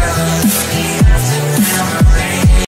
Yeah.